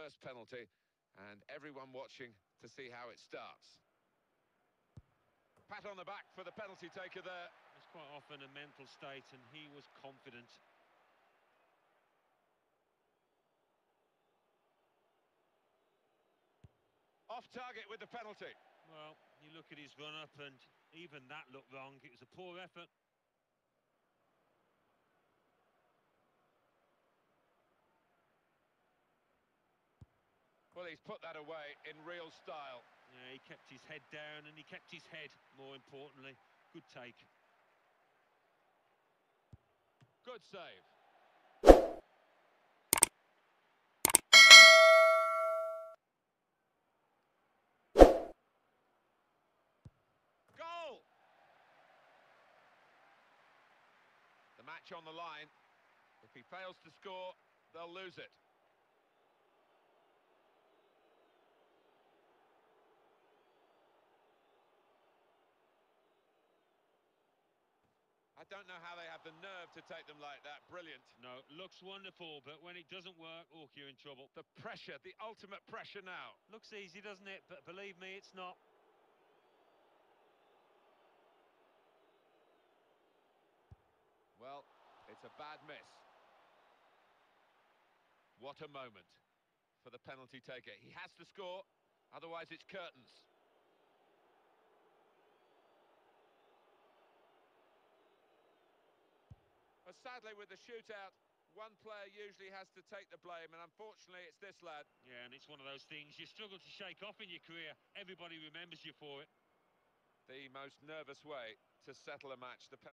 first penalty, and everyone watching to see how it starts. Pat on the back for the penalty taker there. It's quite often a mental state, and he was confident. Off target with the penalty. Well, you look at his run-up, and even that looked wrong. It was a poor effort. Well, he's put that away in real style. Yeah, he kept his head down, and he kept his head, more importantly. Good take. Good save. Goal! The match on the line. If he fails to score, they'll lose it. Don't know how they have the nerve to take them like that. Brilliant. No, looks wonderful, but when it doesn't work, oh, you're in trouble. The pressure, the ultimate pressure now. Looks easy, doesn't it? But believe me, it's not. Well, it's a bad miss. What a moment for the penalty taker. He has to score, otherwise it's curtains. But sadly, with the shootout, one player usually has to take the blame, and unfortunately, it's this lad. Yeah, and it's one of those things you struggle to shake off in your career. Everybody remembers you for it. The most nervous way to settle a match. The